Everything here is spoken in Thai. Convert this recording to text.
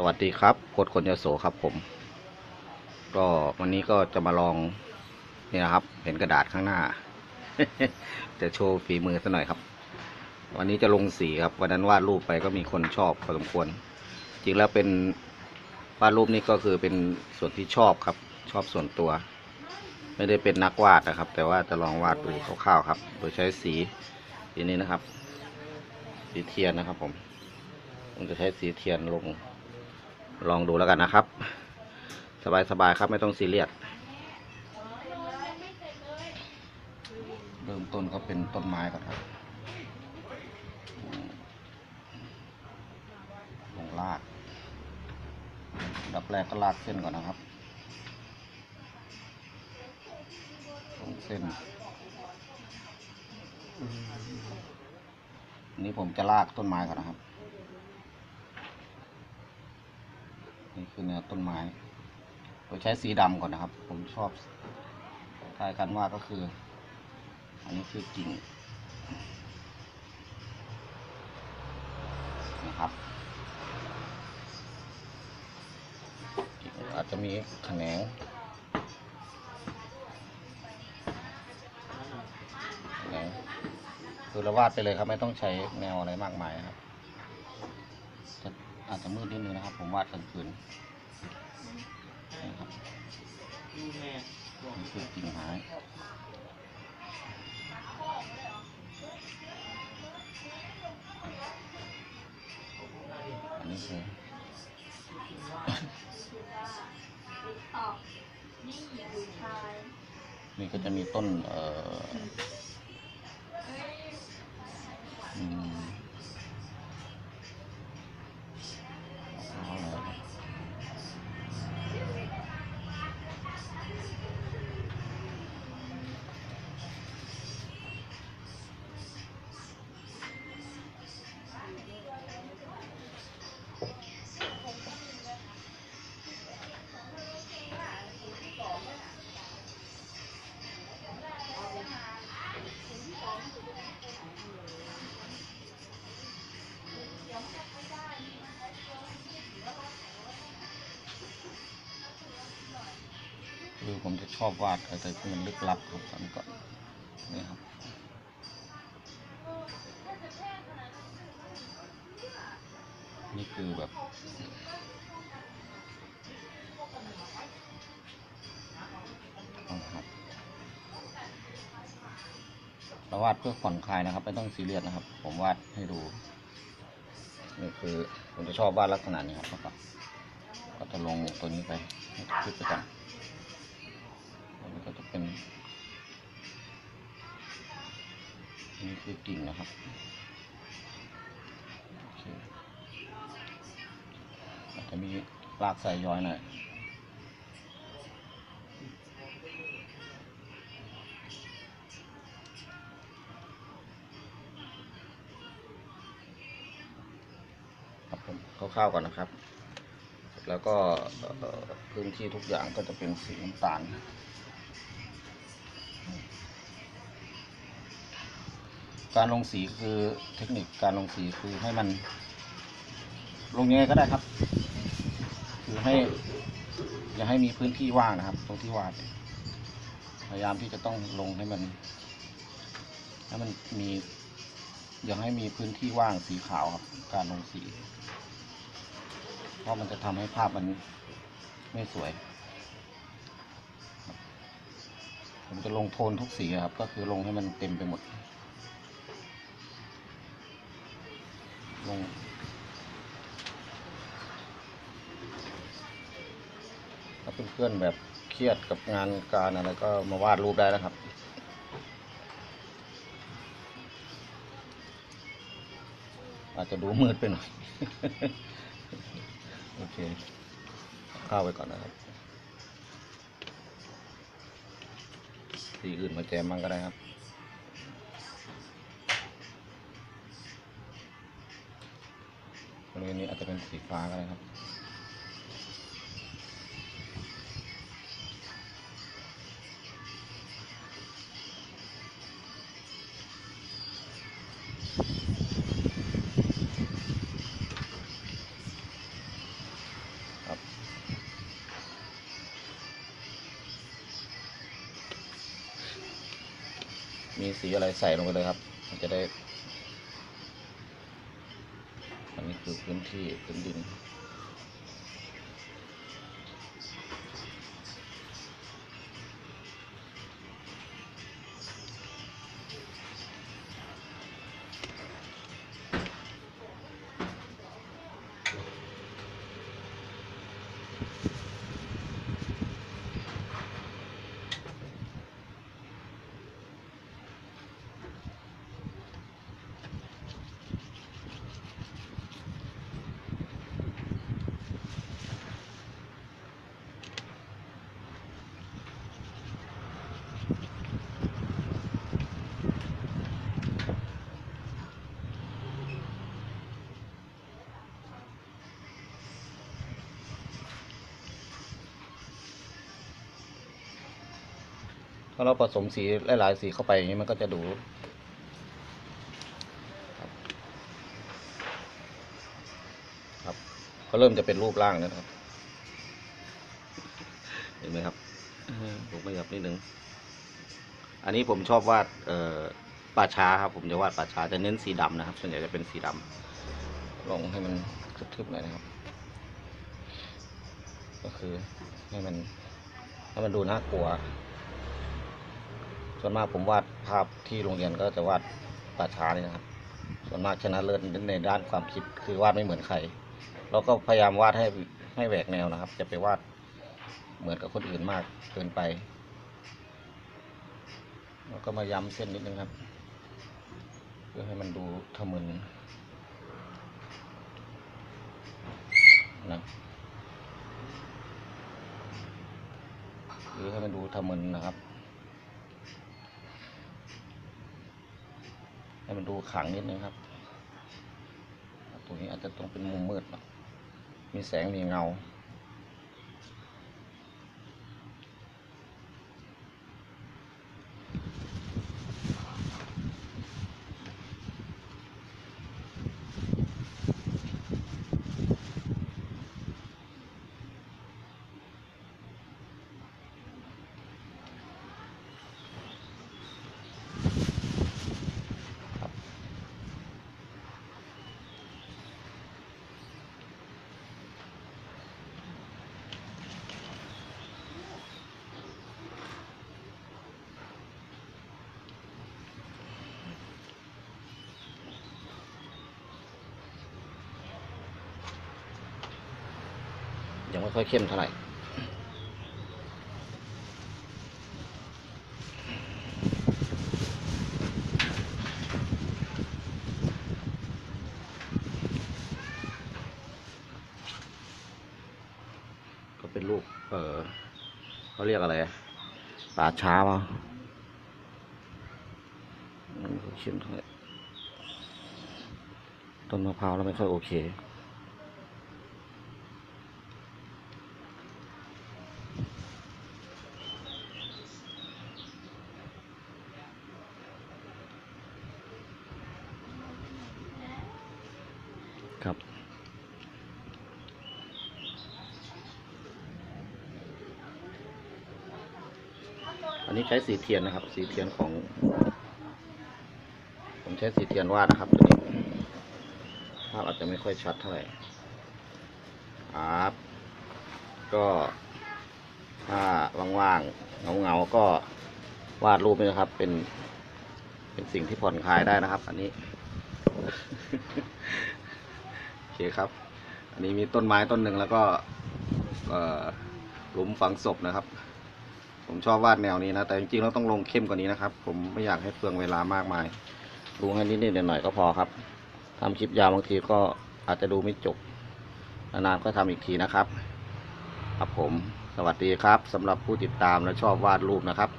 สวัสดีครับโคดคนยโสครับผม ก็วันนี้ก็จะมาลองนี่นะครับ เห็นกระดาษข้างหน้า จะโชว์ฝีมือสัหน่อยครับ วันนี้จะลงสีครับวันนั้นวาดรูปไปก็มีคนชอบพอสมควร จริงแล้วเป็นวาดรูปนี้ก็คือเป็นส่วนที่ชอบครับ ชอบส่วนตัว ไม่ได้เป็นนักวาดนะครับ แต่ว่าจะลองวาดดูคร่าวๆครับ โดยใช้สีสีนี้นะครับ สีเทียนนะครับผมผมจะใช้สีเทียนลง ลองดูแล้วกันนะครับ สบายๆครับไม่ต้องซีเรียสเริ่มต้นก็เป็นต้นไม้ก่อนครับลงลากดับแรกก็ลากเส้นก่อนนะครับลงเส้นนนี้ผมจะลากต้นไม้ก่อนนะครับ นี่คือแนวต้นไม้โดยใช้สีดำก่อนนะครับ ผมชอบทายกันว่าก็คือ อันนี้คือกิ่งนะครับอาจจะมีแขนงแขนงคือเราวาดไปเลยครับ ไม่ต้องใช้แนวอะไรมากมายครับ จะอาจจะมืดนิดนึงนะครับ ผมวาดกลางคืนนะครับนี่คือกิ่งไม้อันนี้คือนี่ก็จะมีต้นเอ่ออื ชอบวาดอะไรที่มันลึกลับครับตอนก่อนนี่ครับนี่คือแบบเราวาดเพื่อผ่อนคลายนะครับ ไม่ต้องซีเรียสนะครับ ผมวาดให้ดูนี่คือผมจะชอบวาดลักษณะนี้ครับ ก็จะลงตัวนี้ไปให้ขึ้นไปก่อน คือกิ่งนะครับอาจจะมีรากใส่ย้อยหน่อยครับผมคร่าวๆก่อนนะครับ แล้วก็พื้นที่ทุกอย่างก็จะเป็นสีน้ำตาล การลงสีคือเทคนิคการลงสีคือให้มัน ลงยังไงก็ได้ครับ คือให้ อย่าให้มีพื้นที่ว่างนะครับ ตรงที่วาดพยายามที่จะต้องลงให้มันให้มันมีอย่าให้มีพื้นที่ว่างสีขาวครับ การลงสี เพราะมันจะทำให้ภาพมันไม่สวย ผมจะลงโทนทุกสีครับ ก็คือลงให้มันเต็มไปหมด ลงถ้าเพื่อนๆแบบเครียดกับงานการอะไรก็มาวาดรูปได้นะครับอาจจะดูมืดไปหน่อย โอเค เข้าไปก่อนนะครับ สีอื่นมาแจมมั่งก็ได้ครับ ริเวณนี้อาจจะเป็นสีฟ้าก็ได้ครับ ครับ มีสีอะไรใส่ลงไปเลยครับ มันจะได้ คือพื้นที่พื้นดิน ถ้าเราผสมสีหลายๆสีเข้าไปอย่างนี้มันก็จะดูครับครับก็เริ่มจะเป็นรูปร่างแล้วนะครับ เห็นไหมครับผมขยับนิดนึงอันนี้ผมชอบวาดเอ่อป่าช้าครับ ผมจะวาดป่าช้าจะเน้นสีดำนะครับ ส่วนใหญ่จะเป็นสีดำลองให้มันทึบๆหน่อยนะครับ ก็คือให้มันให้มันดูน่ากลัว ส่วนมากผมวาดภาพที่โรงเรียนก็จะวาดป่าช้านี่นะครับ ส่วนมากชนะเลิศในด้านความคิดคือวาดไม่เหมือนใครเราก็พยายามวาดให้ให้แหวกแนวนะครับ จะไปวาดเหมือนกับคนอื่นมากเกินไปแล้วก็มาย้ำเส้นนิดนึงครับ เพื่อให้มันดูทะมึนนะหรือให้มันดูทะมึนนะครับ มันดูขังนิดนึงครับตรงนี้อาจจะต้องเป็นมุมมืดมีแสงมีเงา ไม่ค่อยเข้มเท่าไหร่ก็เป็นรูปเออเขาเรียกอะไรป่าช้ามามันไม่ค่อยเข้มเท่าไหร่ต้นมะพร้าวแล้วไม่ค่อยโอเค อันนี้ใช้สีเทียนนะครับ สีเทียนของ ผมใช้สีเทียนวาดนะครับตัวนี้ภาพอาจจะไม่ค่อยชัดเท่าไหร่ครับก็ถ้าว่างๆเงาๆก็วาดรูปนี่นะครับ เป็นเป็นสิ่งที่ผ่อนคลายได้นะครับ อันนี้โอเคครับ อันนี้มีต้นไม้ต้นหนึ่งแล้วก็หลุมฝังศพนะครับ ผมชอบวาดแนวนี้นะ แต่จริงๆเราต้องลงเข้มกว่านี้นะครับ ผมไม่อยากให้เปลืองเวลามากมายดูแค่นิดๆหน่อยก็พอครับทำคลิปยาวบางทีก็อาจจะดูไม่จบนานๆก็ทำอีกทีนะครับ ครับผมสวัสดีครับสำหรับผู้ติดตามและชอบวาดรูปนะครับ